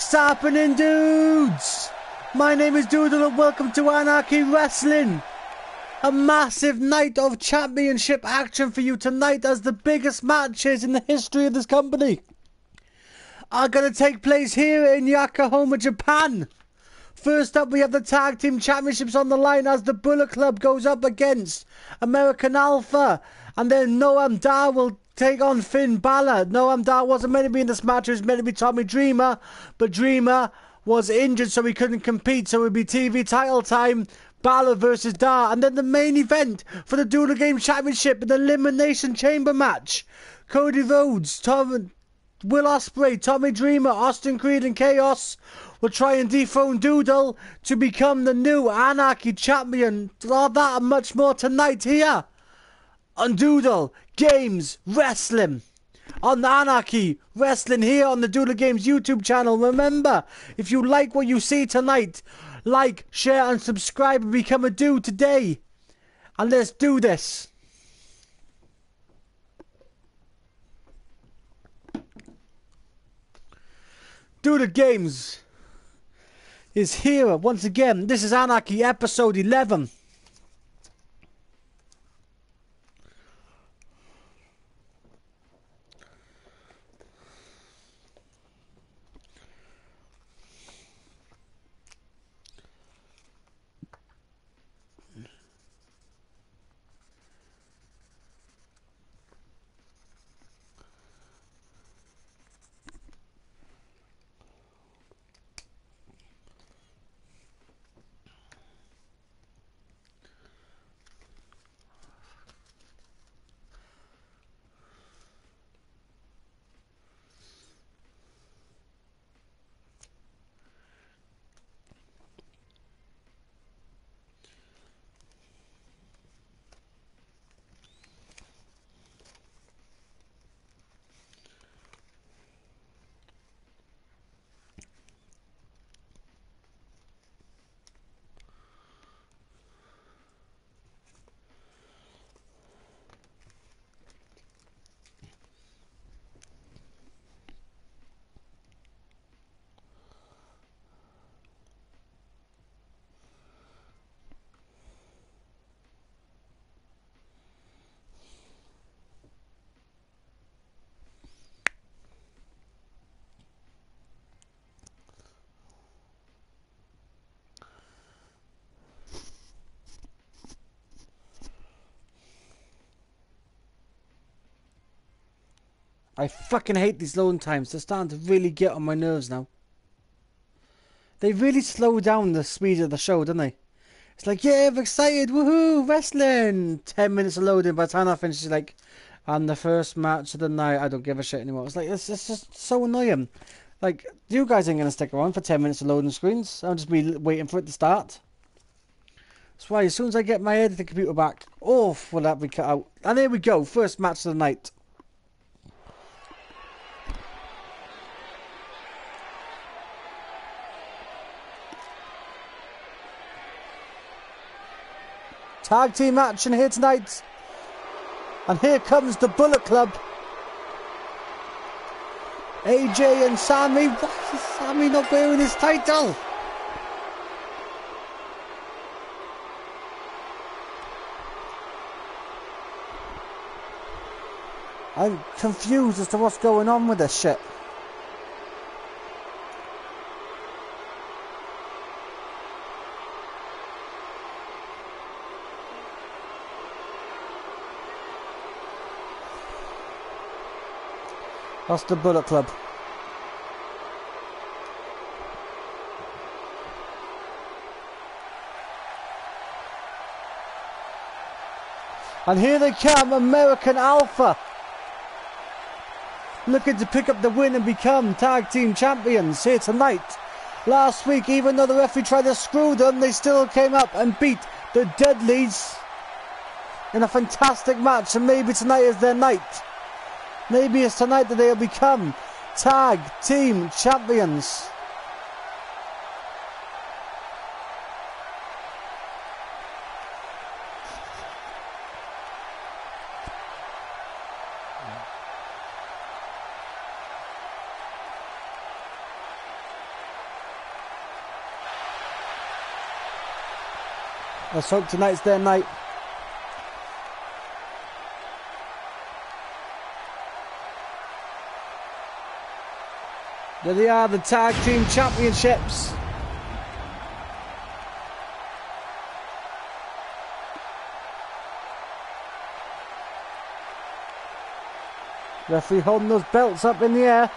What's happening, dudes? My name is Doodle and welcome to Anarchy Wrestling. A massive night of championship action for you tonight as the biggest matches in the history of this company are going to take place here in Yokohama, Japan. First up, we have the Tag Team Championships on the line as the Bullet Club goes up against American Alpha. And then Noam Dar will take on Finn Balor. Noam Dar wasn't meant to be in this match, it was meant to be Tommy Dreamer. But Dreamer was injured, so he couldn't compete. So it would be TV title time. Balor versus Dar. And then the main event for the Duel Game Championship, in the Elimination Chamber match. Cody Rhodes, Tom, Will Ospreay, Tommy Dreamer, Austin Creed, and Chaos will try and dethrone Doodle to become the new Anarchy champion. All that and much more tonight here on Doodle Games Wrestling. On Anarchy Wrestling here on the Doodle Games YouTube channel. Remember, if you like what you see tonight, like, share, and subscribe and become a dude today. And let's do this. Doodle Games is here once again. This is Anarchy episode 11. I fucking hate these loading times. They're starting to really get on my nerves now. They really slow down the speed of the show, don't they? It's like, yeah, I'm excited, woohoo, wrestling. Ten minutes of loading. By the time I finish, it's like, and the first match of the night, I don't give a shit anymore. It's like, it's, it's just so annoying. Like, you guys ain't gonna stick around for ten minutes of loading screens. I'll just be waiting for it to start. That's why as soon as I get my editing computer back, off will that be cut out. And there we go, first match of the night. Tag team action here tonight. And here comes the Bullet Club. AJ and Sammy. Why is Sammy not wearing his title? I'm confused as to what's going on with this shit. That's the Bullet Club. And here they come, American Alpha. Looking to pick up the win and become tag team champions here tonight. Last week, even though the referee tried to screw them, they still came up and beat the Dudleys in a fantastic match. And maybe tonight is their night. Maybe it's tonight that they'll become tag team champions. Let's hope tonight's their night. They are, the Tag Team Championships. Referee holding those belts up in the air.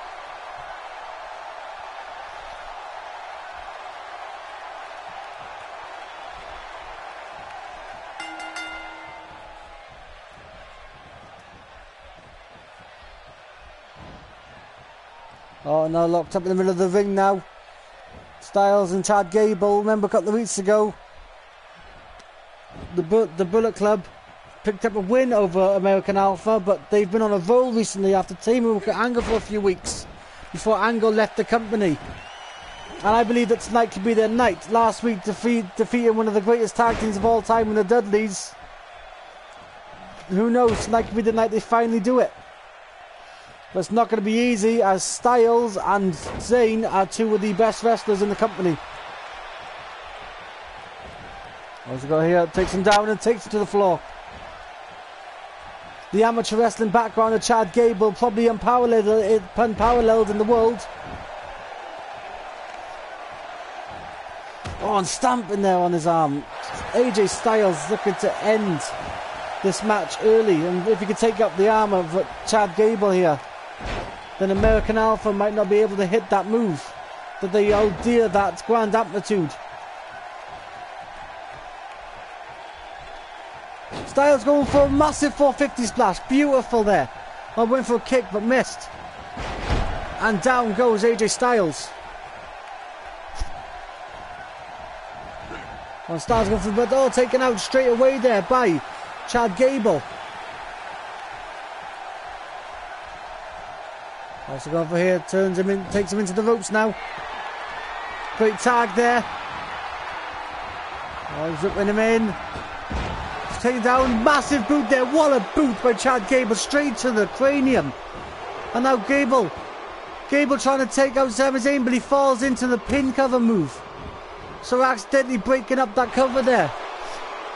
Oh no, locked up in the middle of the ring now. Styles and Chad Gable, remember a couple of weeks ago, the, Bu the Bullet Club picked up a win over American Alpha, but they've been on a roll recently after teaming with Angle for a few weeks before Angle left the company. And I believe that tonight could be their night. Last week, defeat, defeating one of the greatest tag teams of all time in the Dudleys. Who knows, tonight could be the night they finally do it. But it's not going to be easy as Styles and Zayn are two of the best wrestlers in the company. As we go here, takes him down and takes him to the floor. The amateur wrestling background of Chad Gable, probably unparalleled, unparalleled in the world. Oh, and stamping there on his arm. AJ Styles looking to end this match early. And if he could take up the arm of Chad Gable here then American Alpha might not be able to hit that move. That they outdear that grand amplitude. Styles going for a massive 450 splash. Beautiful there. I went for a kick but missed. And down goes AJ Styles. And Styles going for the oh, taken out straight away there by Chad Gable. Also going for here, turns him in, takes him into the ropes now. Great tag there. Oh, he's ripping him in. He's taking down, massive boot there. What a boot by Chad Gable, straight to the cranium. And now Gable. Gable trying to take out Sami Zayn, but he falls into the pin cover move. So accidentally breaking up that cover there.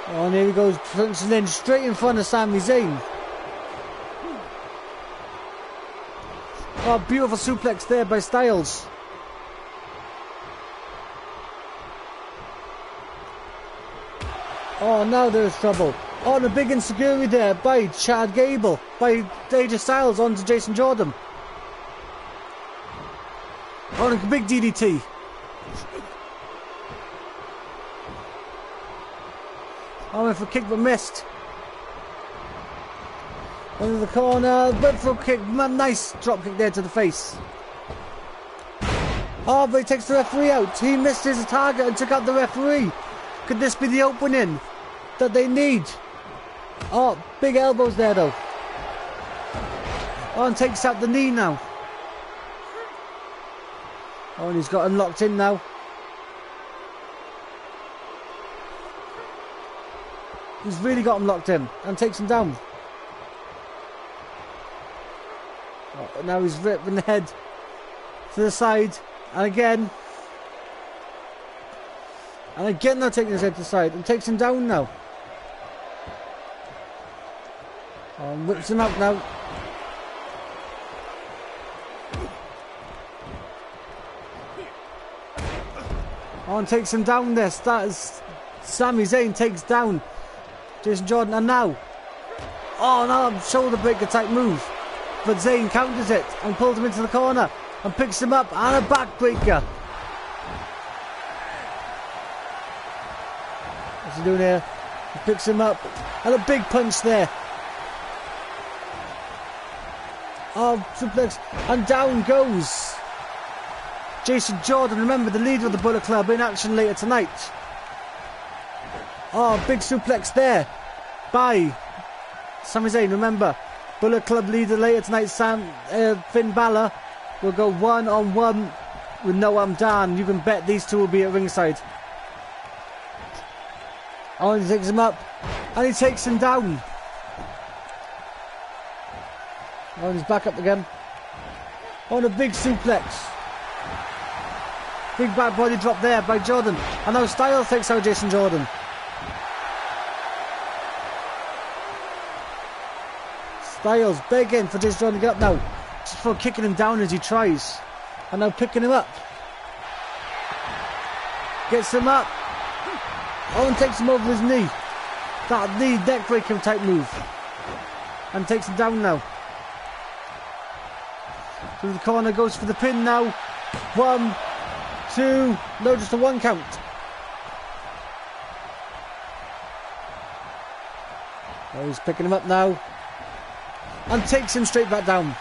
Oh, and here he goes, punching in straight in front of Sami Zayn. Oh, beautiful suplex there by Styles. Oh, now there's trouble. Oh, and a big insecurity there by Chad Gable, by AJ Styles onto Jason Jordan. Oh, and a big DDT. Oh, if a kick but missed. Into the corner, for kick, nice drop kick there to the face. He takes the referee out. He missed his target and took out the referee. Could this be the opening that they need? Oh, big elbows there though. Oh, and takes out the knee now. Oh, and he's got him locked in now. He's really got him locked in and takes him down. Oh, now he's ripping the head to the side. And again. And again they're taking his head to the side. And takes him down now. Oh, and whips him out now. Oh, and takes him down there. That is Sami Zayn takes down Jason Jordan. And now. Oh, no, shoulder breaker type move. But Zayn counters it and pulls him into the corner and picks him up and a backbreaker. What's he doing here? He picks him up and a big punch there. Oh, suplex and down goes. Jason Jordan, remember the leader of the Bullet Club in action later tonight. Oh, big suplex there by Sami Zayn, remember Bullet Club leader later tonight, Sam uh, Finn Balor, will go one on one with Noam Dar. You can bet these two will be at ringside. He takes him up and he takes him down. He's back up again. On a big suplex. Big back body drop there by Jordan. And now Styles takes out Jason Jordan. Styles begging for Jason Jordan to get up now. Just for kicking him down as he tries. And now picking him up. Gets him up. Owen takes him over his knee. That knee neck breaking type move. And takes him down now. Through the corner, goes for the pin now. One, two, no, just a one count. Oh, he's picking him up now. And takes him straight back down.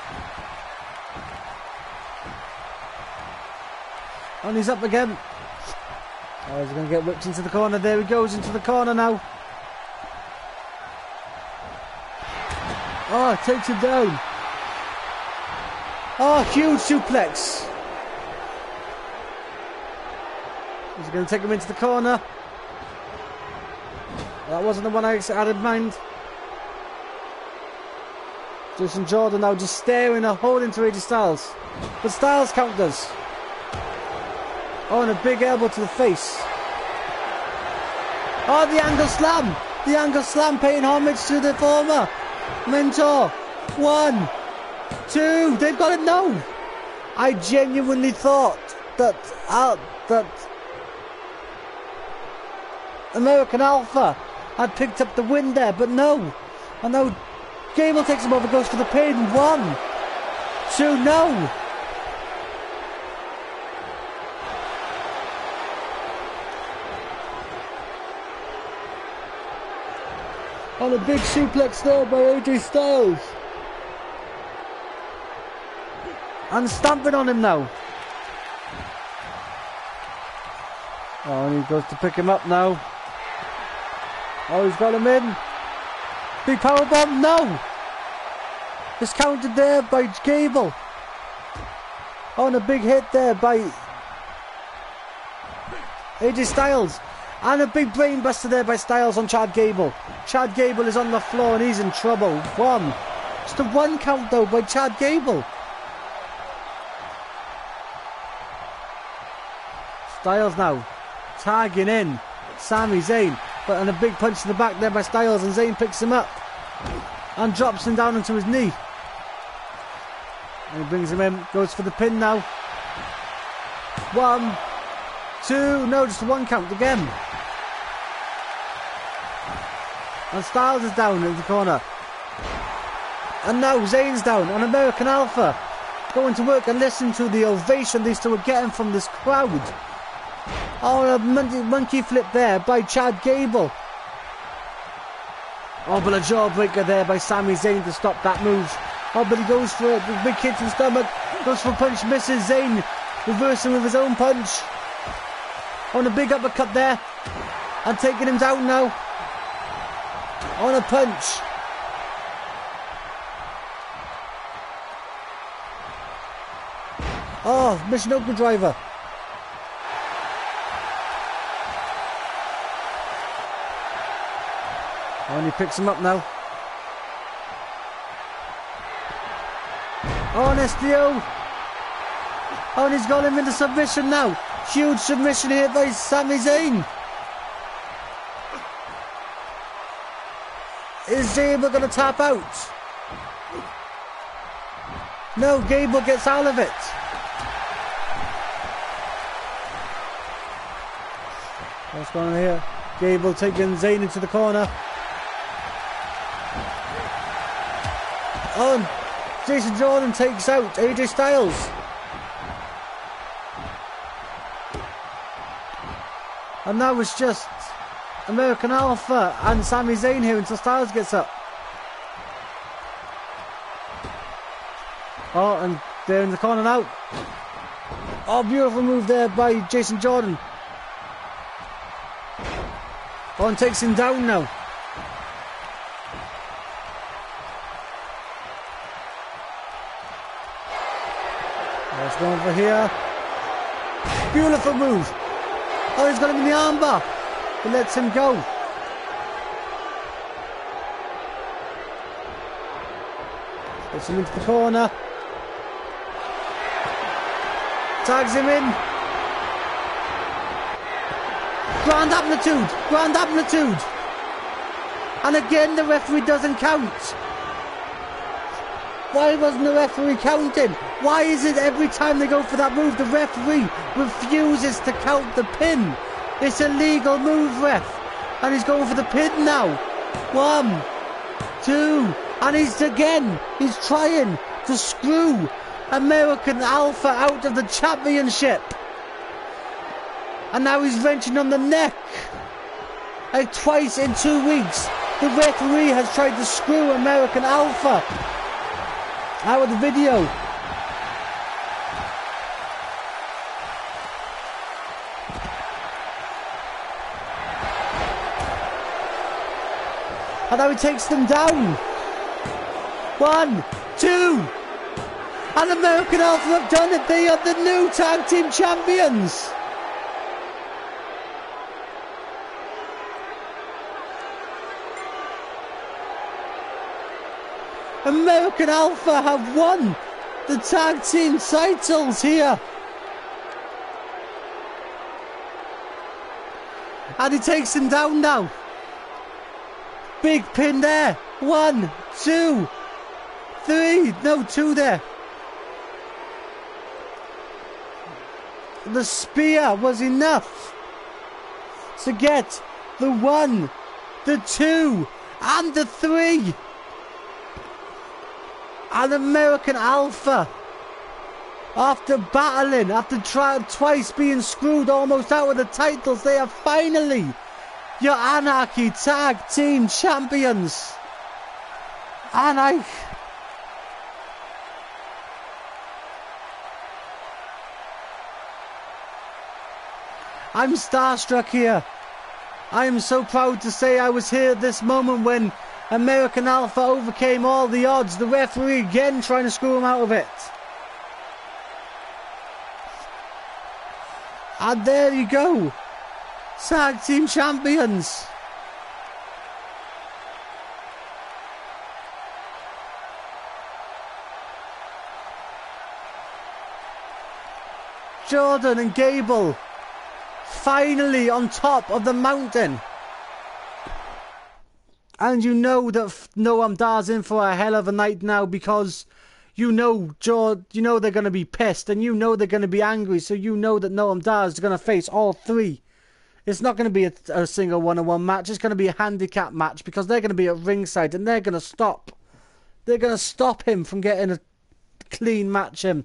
And he's up again. Oh, he's going to get whipped into the corner. There he goes into the corner now. Oh, takes him down. Oh, huge suplex. He's going to take him into the corner. That wasn't the one I had in mind. Jason Jordan now just staring a hole into AJ Styles. But Styles counters. Oh, and a big elbow to the face. Oh, the angle slam. The angle slam paying homage to the former mentor. One, two. They've got it now. I genuinely thought that uh, that American Alpha had picked up the win there, but no. And now Gable takes him over, goes for the pin. One, two, no. On a big suplex there by AJ Styles. And stamping on him now. Oh, and he goes to pick him up now. Oh, he's got him in. Big power bomb. No. It's counted there by Gable. And a big hit there by AJ Styles. And a big brainbuster there by Styles on Chad Gable. Chad Gable is on the floor and he's in trouble. One. Just a one count though by Chad Gable. Styles now tagging in Sami Zayn. But and a big punch to the back there by Styles and Zayn picks him up and drops him down onto his knee. And he brings him in, goes for the pin now. One, two, no, just one count again. And Styles is down in the corner. And now Zayn's down and American Alpha going to work and listen to the ovation these two are getting from this crowd. Oh, a monkey, monkey flip there by Chad Gable. Oh, but a jawbreaker there by Sami Zayn to stop that move. Oh, but he goes for it. The big kick to the stomach. Goes for a punch, misses Zayn. Reversing with his own punch. On a big uppercut there. And taking him down now. On a punch. Oh, Michinoku driver. And he picks him up now. And SDO. Oh, and he's got him into submission now. Huge submission here by Sami Zayn. Is Gable going to tap out? No, Gable gets out of it. What's going on here? Gable taking Zayn into the corner. Oh, Jason Jordan takes out AJ Styles. And that was just American Alpha and Sami Zayn here until Styles gets up. Oh, and they're in the corner now. Oh, beautiful move there by Jason Jordan. Oh, and takes him down now. Let's go over here. Beautiful move. Oh, he's got him in the armbar. He lets him go. Gets him into the corner. Tags him in. Grand amplitude. Grand amplitude. And again, the referee doesn't count. Why wasn't the referee counting? Why is it every time they go for that move, the referee refuses to count the pin? It's a legal move, ref. And he's going for the pin now. One, two, and he's again, he's trying to screw American Alpha out of the championship. And now he's wrenching on the neck. Like twice in two weeks, the referee has tried to screw American Alpha out of the video. And now he takes them down. One, two. And American Alpha have done it. They are the new tag team champions. American Alpha have won the tag team titles here. And he takes him down now. Big pin there. One, two, three. No, two there. The spear was enough to get the one, the two, and the three. An American Alpha. After battling, after try, twice being screwed almost out of the titles, they are finally your Anarchy Tag Team Champions. And I... I'm starstruck here. I am so proud to say I was here this moment when American Alpha overcame all the odds. The referee again trying to screw him out of it. And there you go. Tag Team Champions. Jordan and Gable finally on top of the mountain. And you know that Noam Dar's in for a hell of a night now because you know George, you know they're going to be pissed and you know they're going to be angry. So you know that Noam Dar is going to face all three. It's not going to be a, a single one-on-one match. It's going to be a handicap match because they're going to be at ringside and they're going to stop. They're going to stop him from getting a clean match in.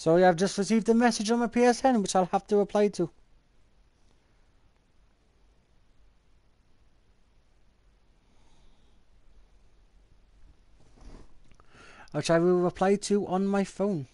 Sorry, I've just received a message on my PSN which I'll have to reply to. Which I will reply to on my phone.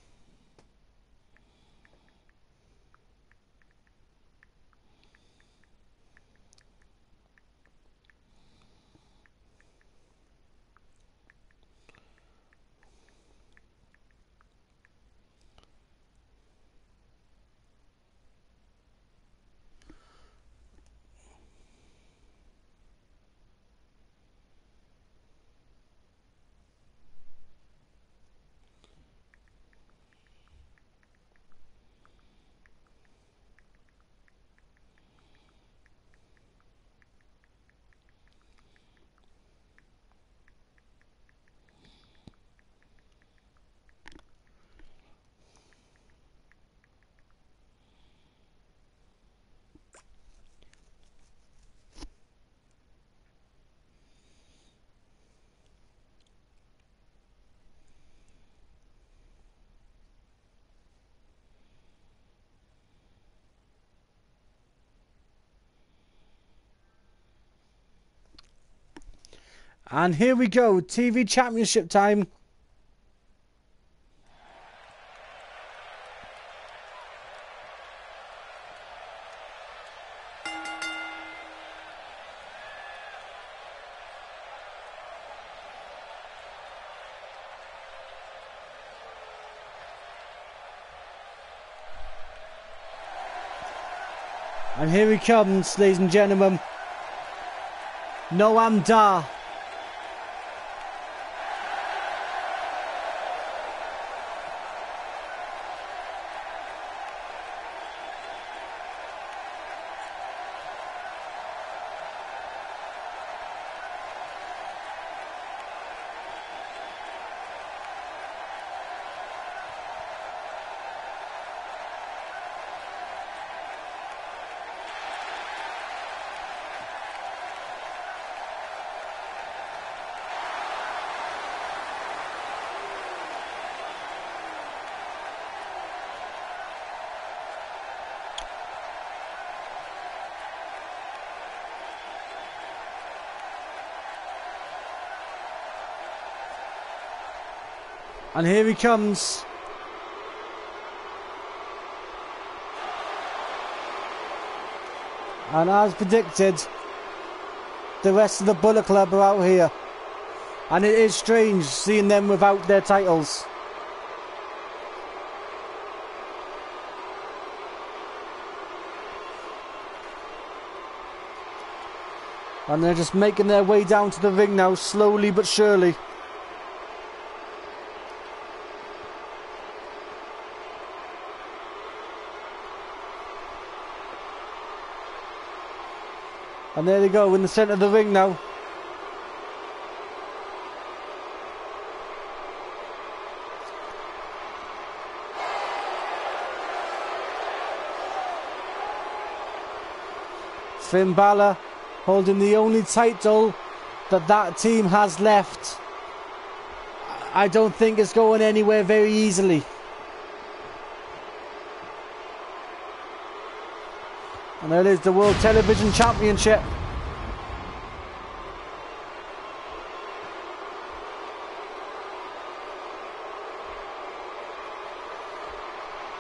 And here we go, TV Championship time. And here he comes, ladies and gentlemen. Noam Dar. And here he comes. And as predicted, the rest of the Bullet Club are out here. And it is strange seeing them without their titles. And they're just making their way down to the ring now, slowly but surely. And there they go in the centre of the ring now. Finn Balor holding the only title that that team has left. I don't think it's going anywhere very easily. And there it is, the World Television Championship.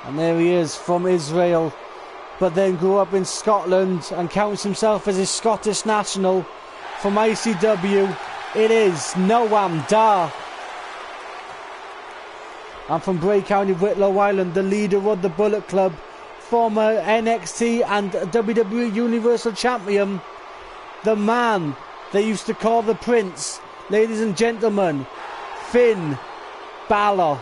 And there he is from Israel, but then grew up in Scotland and counts himself as a Scottish national from ICW. It is Noam Dar. And from Bray County, Wicklow Ireland, the leader of the Bullet Club former NXT and WWE Universal Champion, the man they used to call the Prince, ladies and gentlemen, Finn Balor.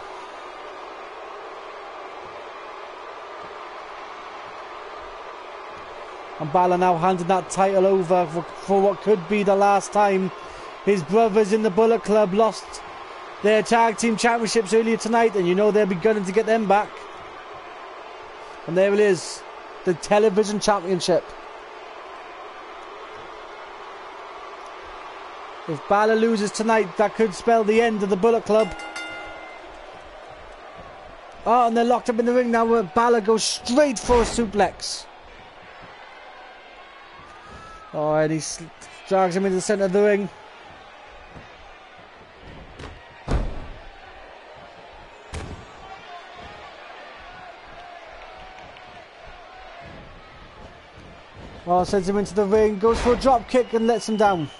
And Balor now handing that title over for, for what could be the last time. His brothers in the Bullet Club lost their tag team championships earlier tonight, and you know they'll be gunning to get them back. And there it is, the television championship. If Balor loses tonight, that could spell the end of the Bullet Club. Oh, and they're locked up in the ring now where Balor goes straight for a suplex. Oh, and he drags him into the centre of the ring. Oh, sends him into the ring, goes for a drop kick and lets him down.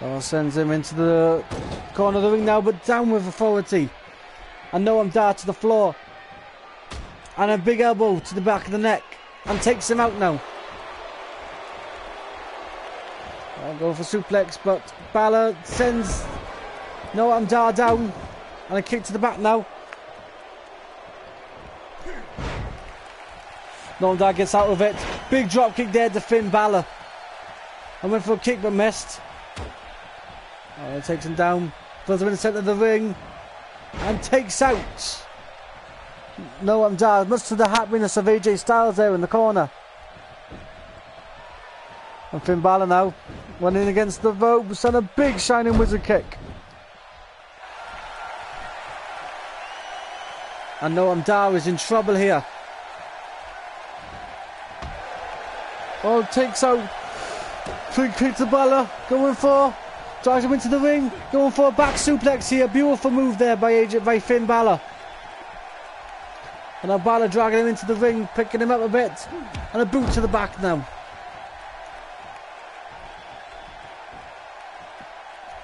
Oh, sends him into the corner of the ring now, but down with authority. And Noam Dar to the floor. And a big elbow to the back of the neck. And takes him out now. I'll go for suplex, but Balor sends Noam Dar down. And a kick to the back now. Noam Dar gets out of it. Big drop kick there to Finn Balor. I went for a kick but missed. Oh, takes him down. Puts him in the centre of the ring. And takes out Noam Dar. Much to the happiness of AJ Styles there in the corner. And Finn Balor now went in against the ropes and a big shining wizard kick. And Noam Dar is in trouble here. Oh, takes out. Quick kick to Balor. Going for. Drives him into the ring. Going for a back suplex here. Beautiful move there by Agent by Finn Balor. And now Balor dragging him into the ring, picking him up a bit. And a boot to the back now.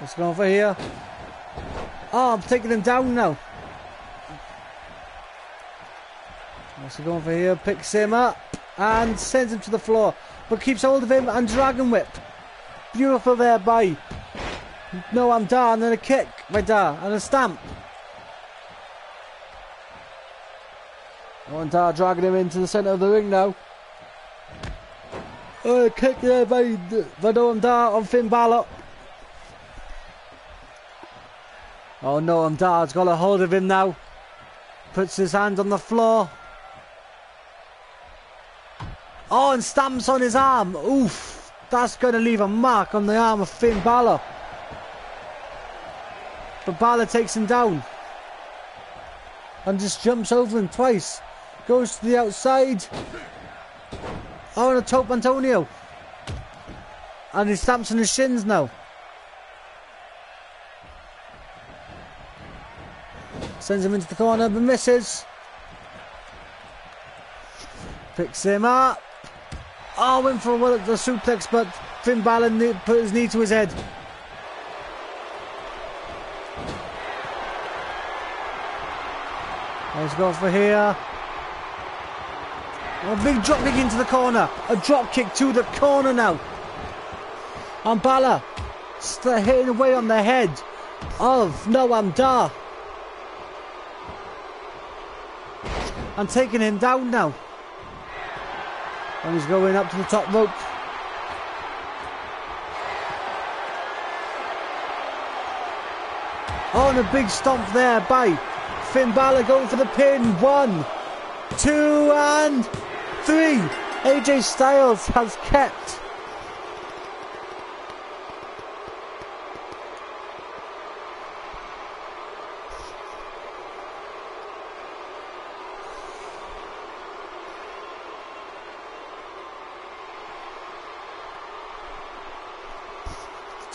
What's going for here? Oh, I'm taking him down now. What's going for here? Picks him up and sends him to the floor. But keeps hold of him and Dragon Whip. Beautiful there by Noam Dar and then a kick by Dar and a stamp. Noam Dar dragging him into the centre of the ring now. Oh, kick there by, by Noam Dar on Finn Balor. Oh Noam Dar's got a hold of him now. Puts his hand on the floor. Oh, and stamps on his arm. Oof. That's going to leave a mark on the arm of Finn Balor. But Balor takes him down. And just jumps over him twice. Goes to the outside. Oh, and a top Antonio. And he stamps on his shins now. Sends him into the corner, but misses. Picks him up. Oh, went for the suplex, but Finn Balor put his knee to his head. Let's go for here. A big drop kick into the corner. A drop kick to the corner now. And Balor hitting away on the head of Noam Dar. And taking him down now. And he's going up to the top rope. Oh, and a big stomp there by Finn Balor going for the pin. One, two, and three. AJ Styles has kept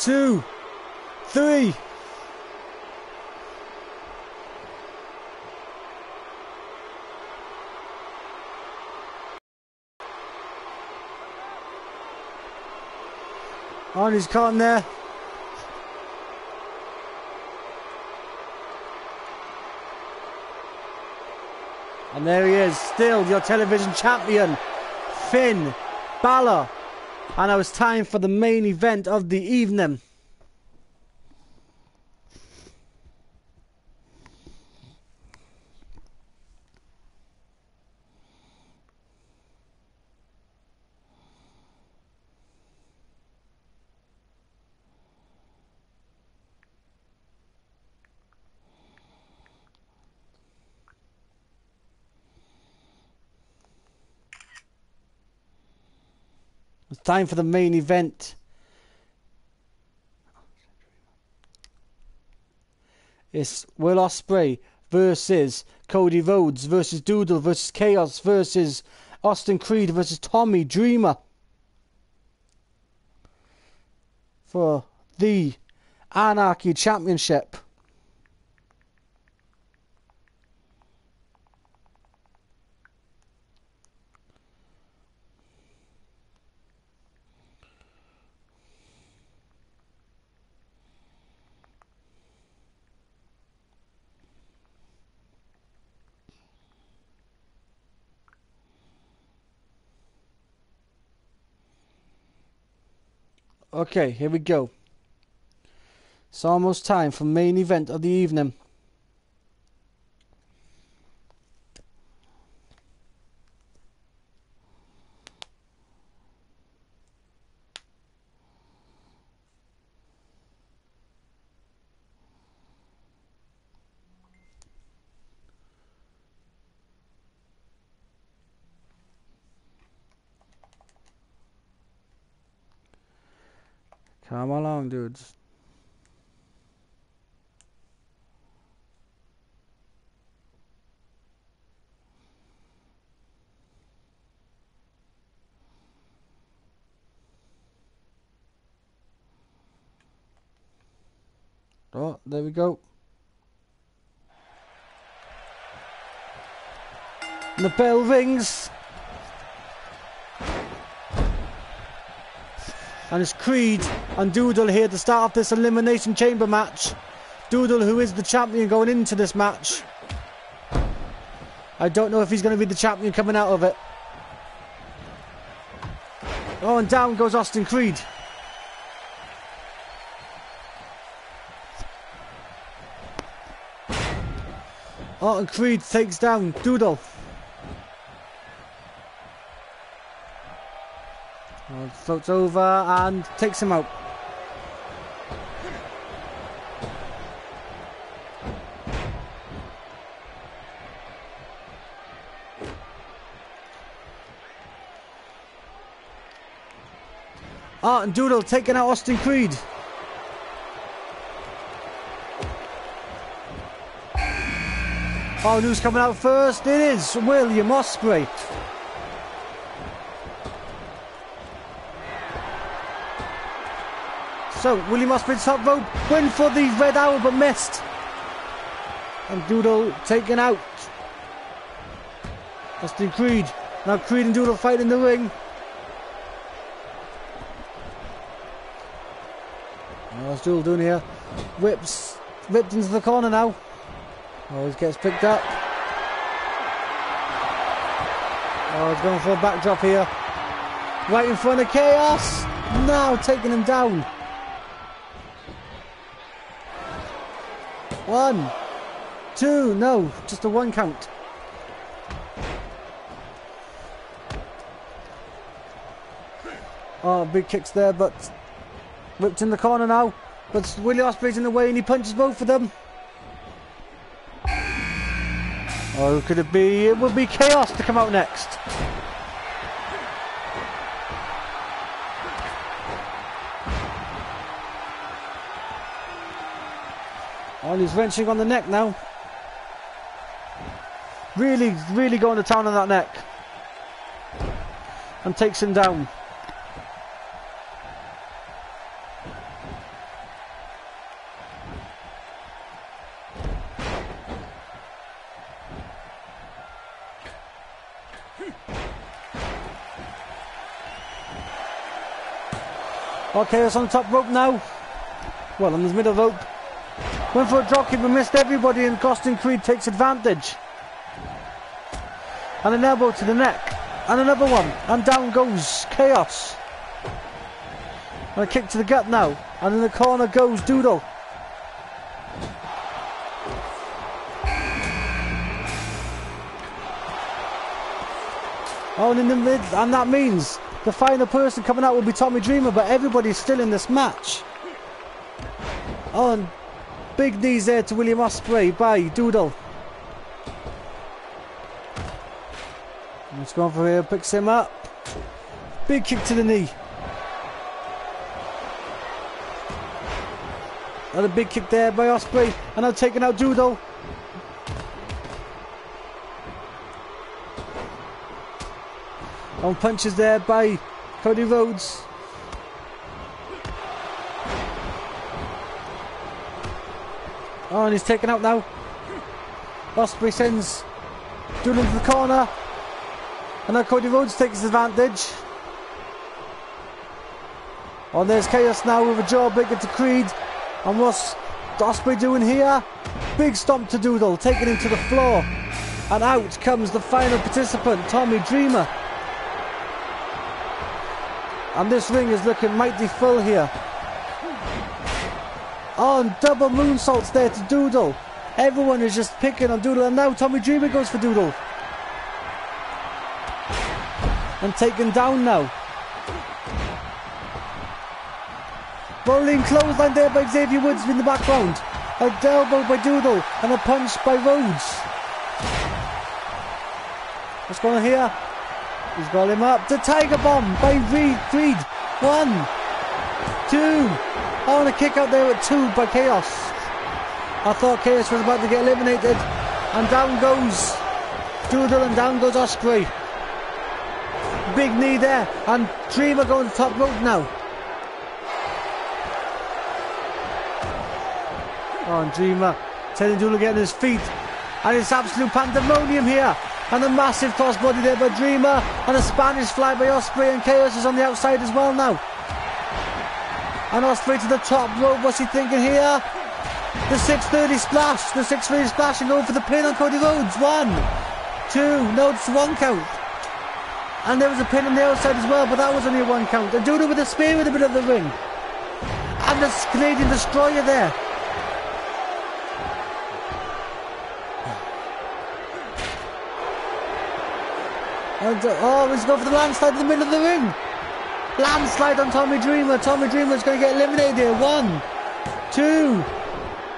two, three. On his cotton there. And there he is, still your television champion, Finn Balor. And now it's time for the main event of the evening. Time for the main event. It's Will Ospreay versus Cody Rhodes versus Doodle versus Chaos versus Austin Creed versus Tommy Dreamer for the Anarchy Championship. Okay, here we go. It's almost time for main event of the evening. Come along, dudes. Oh, there we go. The bell rings. And it's Creed and Doodle here to start off this Elimination Chamber match. Doodle, who is the champion going into this match. I don't know if he's going to be the champion coming out of it. Oh, and down goes Austin Creed. Oh, and Creed takes down Doodle. Oh, floats over and takes him out. Art and Doodle taking out Austin Creed. Oh, who's coming out first? It is William Ospreay. So, William Ospreay's top rope, went for the red arrow but missed. And Doodle taken out. Austin Creed. Now Creed and Doodle fight in the ring. What's Doodle doing here? Whips, whipped into the corner now. Always gets picked up. Oh, he's going for a backdrop here. Right in front of Chaos. Now taking him down. One, two, no, just a one count. Oh, big kicks there, but whipped in the corner now. But Willie Ospreay's in the way and he punches both of them. Or could it be? It would be Chaos to come out next. And he's wrenching on the neck now. Really, really going to town on that neck. And takes him down. Okay, it's on the top rope now. Well, on the middle rope. A dropkick missed everybody and Austin Creed takes advantage. And an elbow to the neck. And another one. And down goes Chaos. And a kick to the gut now. And in the corner goes Doodle. Oh, and in the mid, and that means the final person coming out will be Tommy Dreamer, but everybody's still in this match. Oh, and big knees there to William Ospreay by Doodle. He's going for here, picks him up. Big kick to the knee. Another big kick there by Ospreay, and now taking out Doodle. On punches there by Cody Rhodes. Oh, and he's taken out now. Ospreay sends Doodle into the corner. And now Cody Rhodes takes advantage. Oh, there's Chaos now with a jawbreaker to Creed. And what's Ospreay doing here? Big stomp to Doodle, taking him to the floor. And out comes the final participant, Tommy Dreamer. And this ring is looking mighty full here. Oh, and double moonsaults there to Doodle. Everyone is just picking on Doodle, and now Tommy Dreamer goes for Doodle. And taken down now. Rolling clothesline there by Xavier Woods in the background. A elbow by Doodle, and a punch by Rhodes. What's going on here? He's got him up. The Tiger Bomb by Reed. Reed. One. Two. Oh, and a kick out there at two by Chaos. I thought Chaos was about to get eliminated. And down goes Doodle and down goes Ospreay. Big knee there. And Dreamer going to top rope now. Oh, and Dreamer telling Doodle getting his feet. And it's absolute pandemonium here. And a massive crossbody there by Dreamer. And a Spanish fly by Ospreay. And Chaos is on the outside as well now. And Ospreay to the top rope. What's he thinking here? The 630 splash. The 630 splash and going for the pin on Cody Rhodes. One, two. No, it's one count. And there was a pin on the outside as well, but that was only a one count. And Doodle with a spear in the middle of the ring. And the Canadian Destroyer there. And, oh, he's going for the landslide in the middle of the ring. Landslide on Tommy Dreamer. Tommy Dreamer's going to get eliminated here. One, two.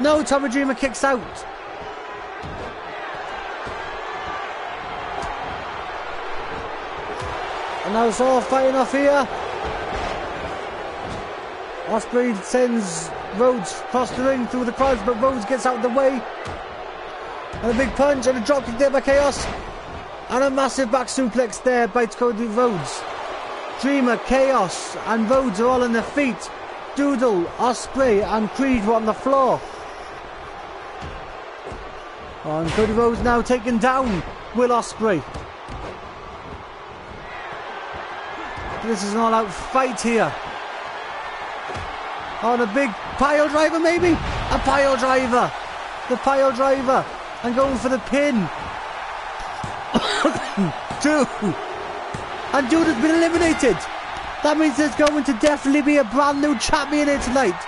No, Tommy Dreamer kicks out. And now it's all fighting off here. Ospreay sends Rhodes across the ring through the crowds, but Rhodes gets out of the way. And a big punch and a drop kick there by Chaos. And a massive back suplex there by Cody Rhodes. Dreamer, Chaos, and Rhodes are all on their feet. Doodle, Ospreay, and Creed were on the floor. And Cody Rhodes now taken down Will Ospreay. This is an all-out fight here. On a big pile driver, maybe? A pile driver. The pile driver. And going for the pin. Two. And Dude has been eliminated. That means there's going to definitely be a brand new champion here tonight.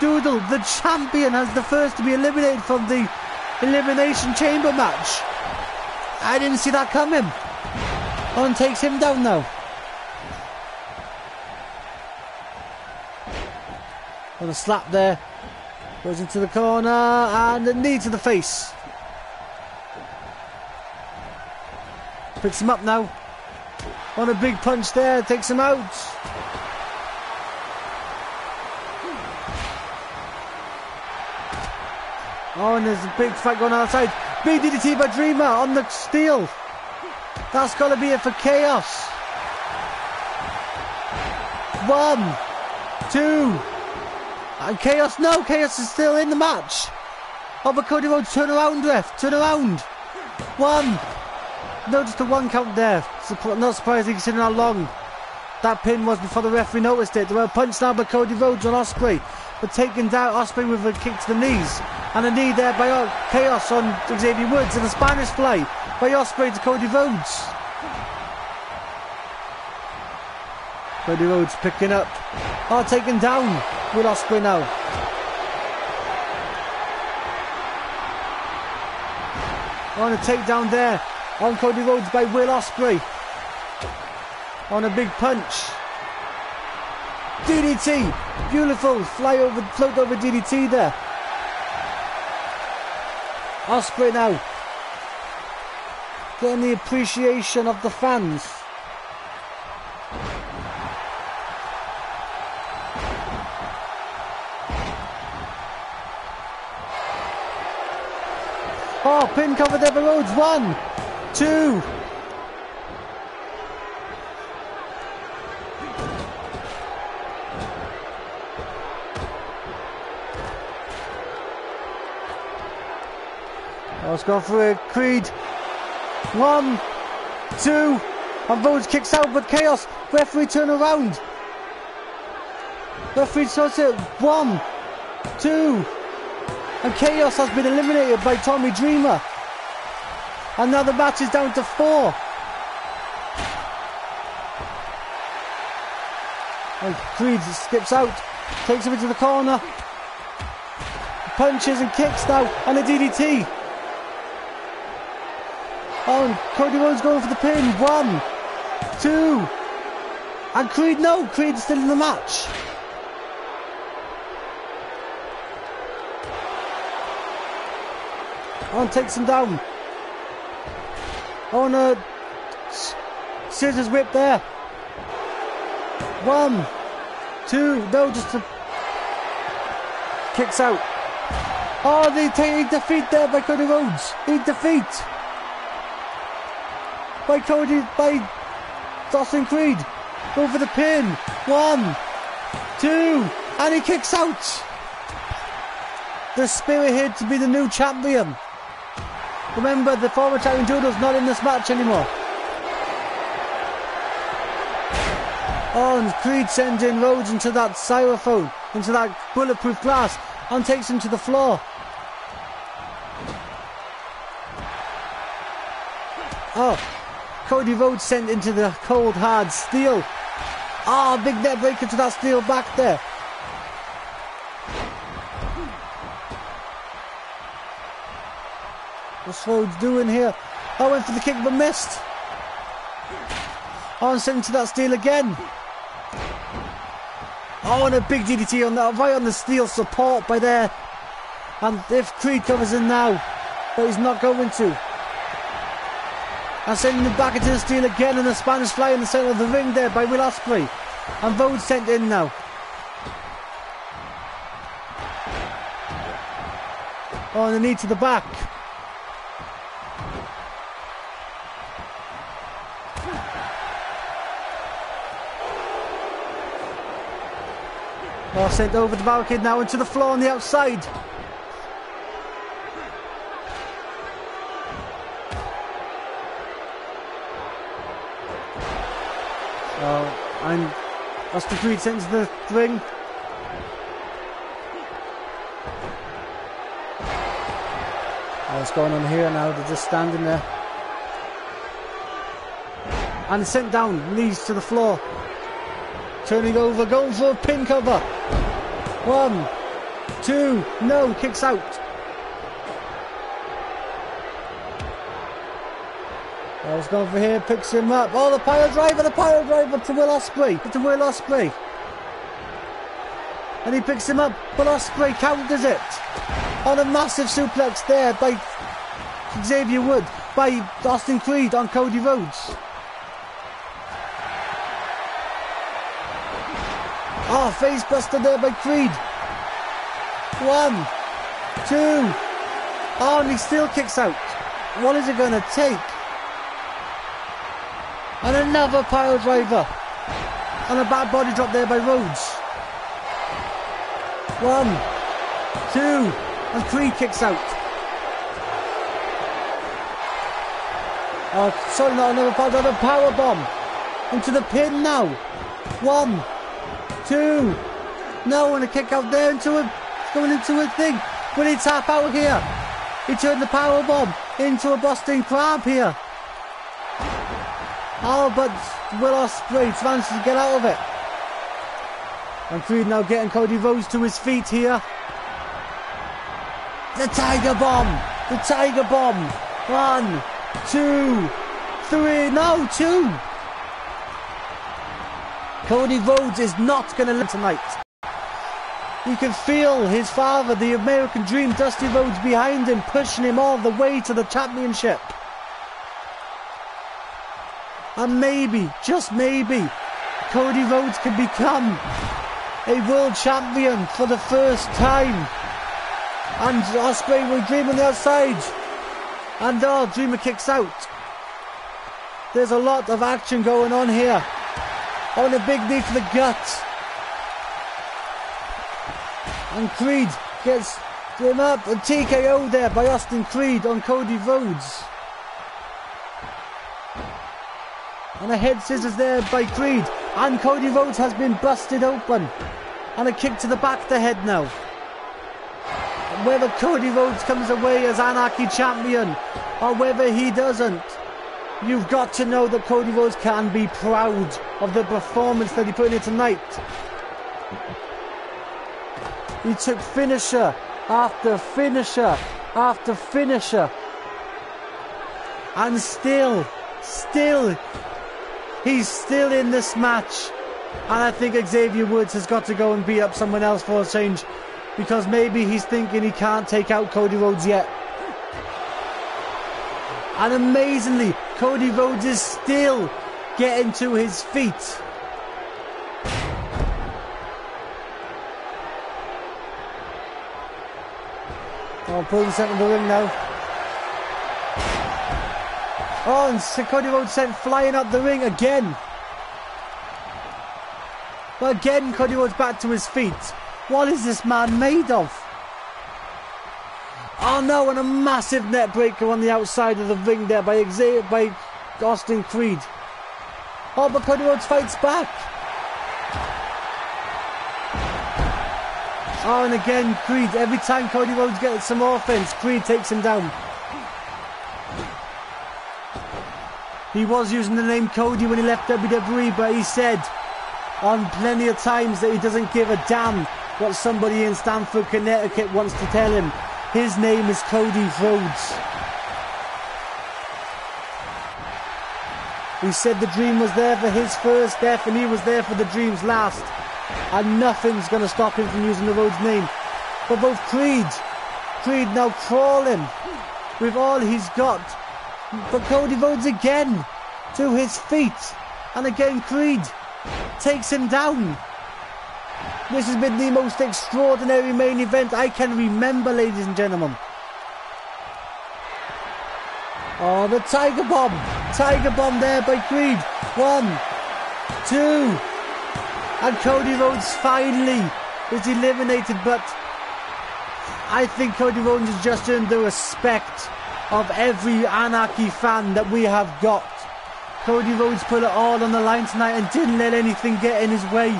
Doodle, the champion, has the first to be eliminated from the Elimination Chamber match. I didn't see that coming. On takes him down now. On a slap there. Goes into the corner and a knee to the face. Picks him up now. On a big punch there, takes him out. Oh, and there's a big fight going on outside. Big DDT by Dreamer on the steel. That's got to be it for Chaos. One, two, and Chaos. No, Chaos is still in the match. Oh, but Cody Rhodes, turn around, ref, turn around. One. No, just a one count there. Not surprising considering how long that pin was before the referee noticed it. They were punched down by Cody Rhodes on Ospreay, but taken down Ospreay with a kick to the knees and a knee there by Chaos on Xavier Woods and a Spanish fly by Ospreay to Cody Rhodes. Cody Rhodes picking up. Oh, taken down with Ospreay now. Oh, on a takedown there on Cody Rhodes by Will Ospreay. On a big punch. DDT. Beautiful. Fly over, float over DDT there. Ospreay now. Getting the appreciation of the fans. Oh, pin cover by Rhodes. One, two. Let's go for. Creed. One, two. And Rhodes kicks out, but Chaos. Referee turn around. Referee shots it. One, two. And Chaos has been eliminated by Tommy Dreamer. And now the match is down to four. And Creed skips out, takes him into the corner. Punches and kicks now, and a DDT. Oh, and Cody Rhodes going for the pin. One, two. And Creed, no, Creed's still in the match. On takes him down. Oh, on a scissors whip there. One, two, no, just a kicks out. Oh, they take defeat there by Cody Rhodes. He defeat by Cody by Dawson Creed. Go for the pin. One, two, and he kicks out. the spirit here to be the new champion. Remember, the former champion Doodle's not in this match anymore. Oh, and Creed sends in Rhodes into that styrofoam, into that bulletproof glass, and takes him to the floor. Oh, Cody Rhodes sent into the cold hard steel. Ah, oh, big neckbreaker to that steel back there. What's Rhodes doing here? I went for the kick but missed. Oh, and sent into that steel again. Oh, and a big DDT on that, right on the steel support by there. And if Creed covers in now, but he's not going to. And sending him back into the steel again and the Spanish fly in the centre of the ring there by Will Ospreay. And Rhodes sent in now. Oh, the knee to the back. Oh, sent over the barricade now into the floor on the outside. And Austin Creed sends the ring. Oh, what's going on here now? They're just standing there. And sent down, knees to the floor. Turning over, going for a pin cover. One, two, no, kicks out. Ball's gone for here, picks him up. Oh, the pile driver, the pile driver to Will Ospreay, to Will Ospreay. And he picks him up, but Ospreay counters it. On a massive suplex there by Xavier Wood, by Austin Creed on Cody Rhodes. Oh, face buster there by Creed. One, two. Oh, and he still kicks out. What is it going to take? And another pile driver. And a bad body drop there by Rhodes. One, two, and three kicks out. Oh, sorry, not another pile driver. Power bomb into the pin now. One, two. No, and a kick out there into a going into a thing. Will he tap out here? He turned the power bomb into a Boston Crab here. Oh, but Will Ospreay manages to get out of it. And Creed now getting Cody Rhodes to his feet here. The Tiger Bomb! The Tiger Bomb! One, two, three, no, two! Cody Rhodes is not going to live tonight. You can feel his father, the American Dream, Dusty Rhodes, behind him, pushing him all the way to the championship. And maybe, just maybe, Cody Rhodes can become a world champion for the first time. And Ospreay will dream on the outside. And oh, Dreamer kicks out. There's a lot of action going on here. On a big knee to the gut. And Creed gets him up. And TKO there by Austin Creed on Cody Rhodes. And a head scissors there by Creed. And Cody Rhodes has been busted open. And a kick to the back of the head now. whether Cody Rhodes comes away as Anarchy champion or whether he doesn't, you've got to know that Cody Rhodes can be proud of the performance that he put in tonight. He took finisher after finisher after finisher. And still, still, He's still in this match. And I think Xavier Woods has got to go and beat up someone else for a change. Because maybe he's thinking he can't take out Cody Rhodes yet. And amazingly, Cody Rhodes is still getting to his feet. Oh, pulling center of the ring now. Oh, and Cody Rhodes sent flying up the ring again. But again, Cody Rhodes back to his feet. What is this man made of? Oh no, and a massive neckbreaker on the outside of the ring there by by Austin Creed. Oh, but Cody Rhodes fights back. Oh, and again, Creed. Every time Cody Rhodes gets some offense, Creed takes him down. He was using the name Cody when he left WWE, but he said on plenty of times that he doesn't give a damn what somebody in Stamford, Connecticut wants to tell him. His name is Cody Rhodes. He said the dream was there for his first death and he was there for the dream's last. And nothing's going to stop him from using the Rhodes name. But both Creed, Creed now crawling with all he's got. But Cody Rhodes again to his feet. And again Creed takes him down. This has been the most extraordinary main event I can remember, ladies and gentlemen. Oh, the Tiger Bomb. Tiger Bomb there by Creed. One, two. And Cody Rhodes finally is eliminated, but I think Cody Rhodes has just earned the respect of every Anarchy fan that we have got. Cody Rhodes put it all on the line tonight and didn't let anything get in his way.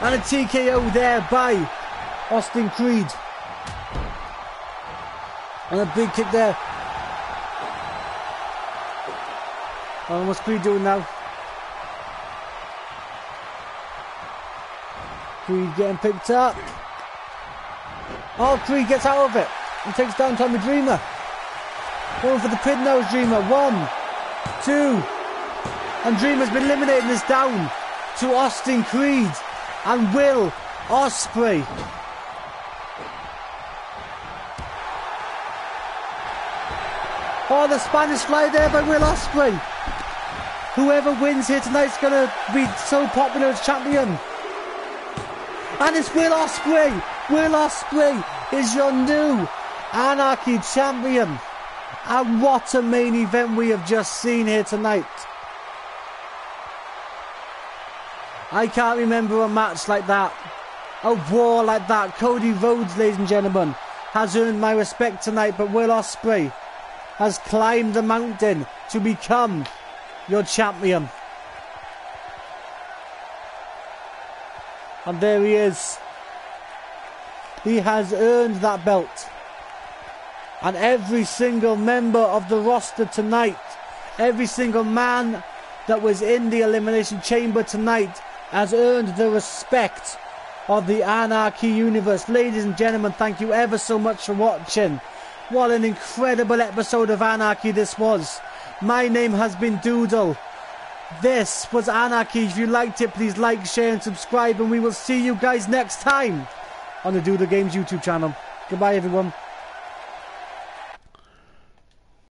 And a TKO there by Austin Creed. And a big kick there. What's Creed doing now? Creed getting picked up. Oh, Creed gets out of it and takes down Tommy Dreamer. Going for the pin now, Dreamer. One, two. And Dreamer's been eliminating this down to Austin Creed and Will Ospreay. Oh, the Spanish fly there by Will Ospreay. Whoever wins here tonight's going to be so popular as champion. And it's Will Ospreay. Will Ospreay is your new Anarchy champion. And what a main event we have just seen here tonight. I can't remember a match like that. A war like that. Cody Rhodes, ladies and gentlemen, has earned my respect tonight, but Will Ospreay has climbed the mountain to become your champion. And there he is. He has earned that belt. And every single member of the roster tonight, every single man that was in the Elimination Chamber tonight has earned the respect of the Anarchy Universe. Ladies and gentlemen, thank you ever so much for watching. What an incredible episode of Anarchy this was. My name has been Doodle. This was Anarchy. If you liked it, please like, share, and subscribe. And we will see you guys next time on the Doodle Games YouTube channel. Goodbye, everyone.